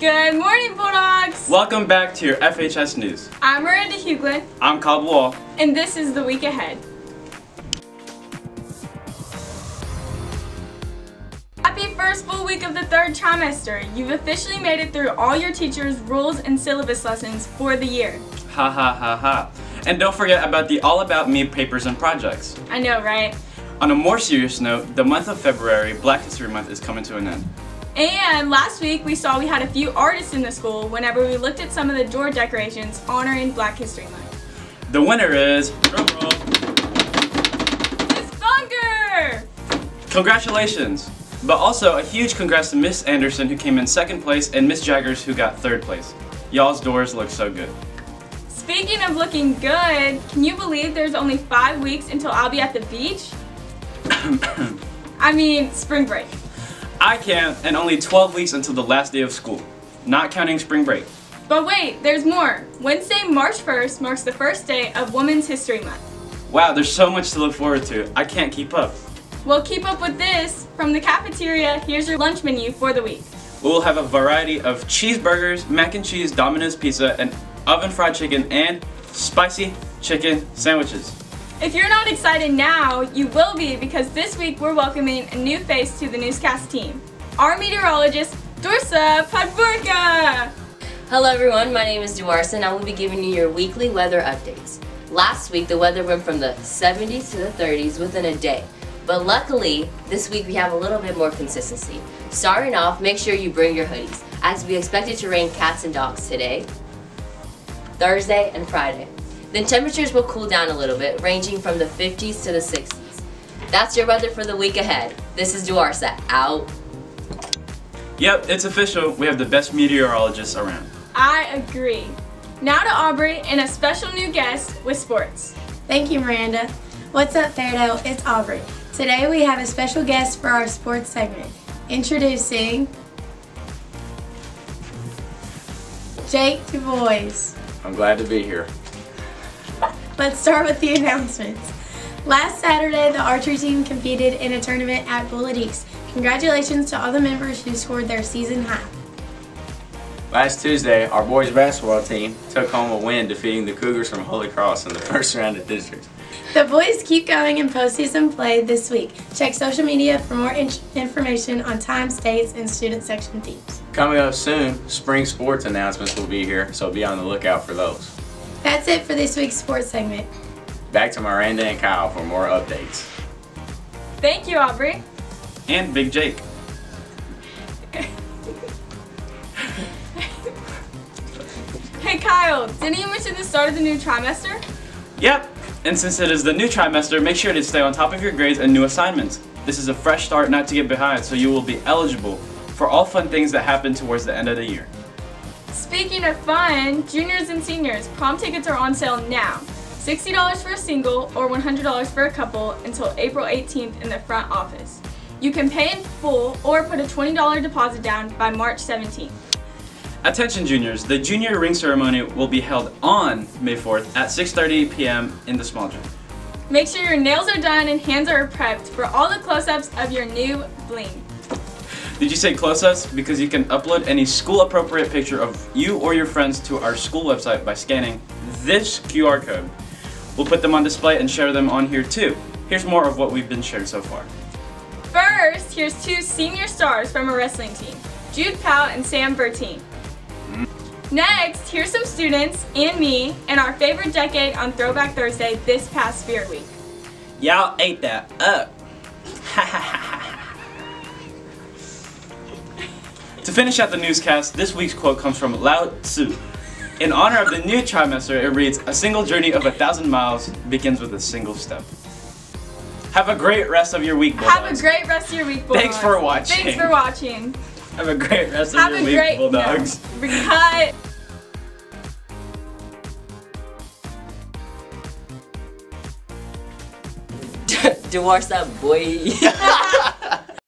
Good morning, Bulldogs! Welcome back to your FHS News. I'm Miranda Huglin, I'm Cobb Wall. and this is the week ahead. Happy first full week of the third trimester. You've officially made it through all your teachers' rules and syllabus lessons for the year. Ha ha ha ha. And don't forget about the All About Me papers and projects. I know, right? On a more serious note, the month of February, Black History Month, is coming to an end. And last week we saw we had a few artists in the school whenever we looked at some of the door decorations honoring Black History Month. The winner is, drumroll, Miss Bunker! congratulations! But also a huge congrats to Miss Anderson who came in second place and Miss Jaggers who got third place. Y'all's doors look so good. Speaking of looking good, can you believe there's only five weeks until I'll be at the beach? I mean, spring break. I can't, and only 12 weeks until the last day of school, not counting spring break. But wait, there's more. Wednesday, March 1st marks the first day of Women's History Month. Wow, there's so much to look forward to. I can't keep up. Well, keep up with this. From the cafeteria, here's your lunch menu for the week. We will have a variety of cheeseburgers, mac and cheese, Domino's pizza, and oven fried chicken, and spicy chicken sandwiches. If you're not excited now, you will be because this week we're welcoming a new face to the newscast team. Our meteorologist, Dorsa Podvorka! Hello everyone, my name is Duarsa and I will be giving you your weekly weather updates. Last week the weather went from the 70s to the 30s within a day, but luckily this week we have a little bit more consistency. Starting off, make sure you bring your hoodies as we expect it to rain cats and dogs today, Thursday, and Friday. Then temperatures will cool down a little bit, ranging from the 50s to the 60s. That's your weather for the week ahead. This is Duarsa, out. Yep, it's official. We have the best meteorologists around. I agree. Now to Aubrey and a special new guest with sports. Thank you, Miranda. What's up, Fairdale? It's Aubrey. Today we have a special guest for our sports segment. Introducing Jake DuBois. I'm glad to be here. Let's start with the announcements. Last Saturday, the archery team competed in a tournament at Bullitt East. Congratulations to all the members who scored their season high. Last Tuesday, our boys basketball team took home a win defeating the Cougars from Holy Cross in the first round of districts. The boys keep going in postseason play this week. Check social media for more in information on times, dates, and student section themes. Coming up soon, spring sports announcements will be here, so be on the lookout for those. That's it for this week's sports segment. Back to Miranda and Kyle for more updates. Thank you, Aubrey. And Big Jake. Hey Kyle, didn't you mention the start of the new trimester? Yep, and since it is the new trimester, make sure to stay on top of your grades and new assignments. This is a fresh start not to get behind, so you will be eligible for all fun things that happen towards the end of the year. Speaking of fun, juniors and seniors, prom tickets are on sale now. $60 for a single or $100 for a couple until April 18th in the front office. You can pay in full or put a $20 deposit down by March 17th. Attention juniors, the junior ring ceremony will be held on May 4th at 6.30 p.m. in the small gym. Make sure your nails are done and hands are prepped for all the close-ups of your new bling. Did you say close-ups? Because you can upload any school-appropriate picture of you or your friends to our school website by scanning this QR code. We'll put them on display and share them on here too. Here's more of what we've been shared so far. First, here's two senior stars from a wrestling team, Jude Powell and Sam Bertine. Next, here's some students and me and our favorite decade on Throwback Thursday this past Spirit Week. Y'all ate that up. to finish out the newscast, this week's quote comes from Lao Tzu. In honor of the new trimester, it reads, A single journey of a thousand miles begins with a single step. Have a great rest of your week, boys. Have a great rest of your week, boys. Thanks for watching. Thanks for watching. Have a great rest of Have your a week, great Bulldogs. No, cut. Duarsa, boy.